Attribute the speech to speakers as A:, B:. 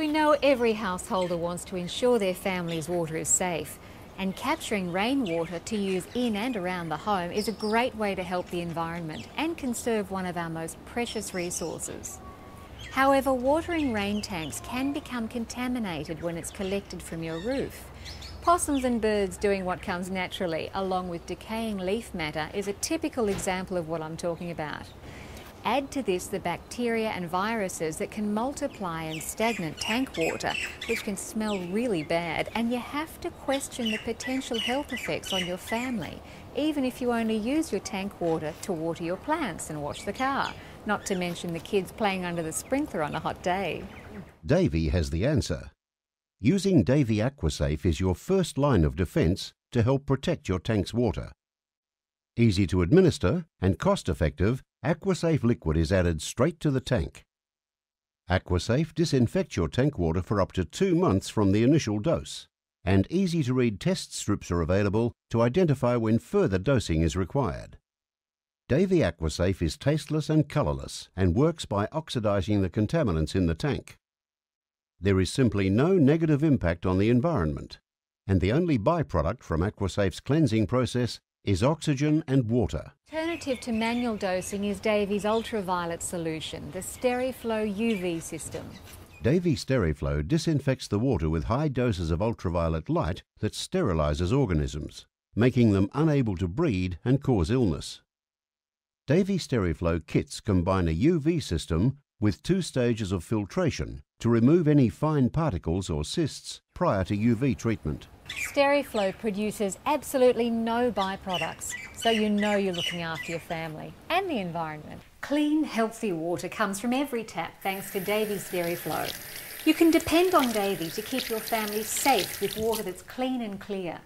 A: We know every householder wants to ensure their family's water is safe, and capturing rainwater to use in and around the home is a great way to help the environment and conserve one of our most precious resources. However, watering rain tanks can become contaminated when it's collected from your roof. Possums and birds doing what comes naturally, along with decaying leaf matter, is a typical example of what I'm talking about. Add to this the bacteria and viruses that can multiply in stagnant tank water, which can smell really bad, and you have to question the potential health effects on your family, even if you only use your tank water to water your plants and wash the car, not to mention the kids playing under the sprinkler on a hot day.
B: Davey has the answer. Using Davey AcquaSafe is your first line of defence to help protect your tank's water. Easy to administer and cost effective, AcquaSafe liquid is added straight to the tank. AcquaSafe disinfects your tank water for up to two months from the initial dose, and easy to read test strips are available to identify when further dosing is required. Davey AcquaSafe is tasteless and colourless and works by oxidising the contaminants in the tank. There is simply no negative impact on the environment, and the only byproduct from AcquaSafe's cleansing process is oxygen and water.
A: Alternative to manual dosing is Davey's ultraviolet solution, the Steriflo UV system.
B: Davey Steriflo disinfects the water with high doses of ultraviolet light that sterilises organisms, making them unable to breed and cause illness. Davey Steriflo kits combine a UV system with two stages of filtration to remove any fine particles or cysts prior to UV treatment.
A: Steriflo produces absolutely no byproducts, so you know you're looking after your family and the environment. Clean, healthy water comes from every tap thanks to Davey Steriflo. You can depend on Davey to keep your family safe with water that's clean and clear.